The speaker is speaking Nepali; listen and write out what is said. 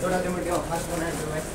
एउटा लिमिट फर्स्ट बनाएर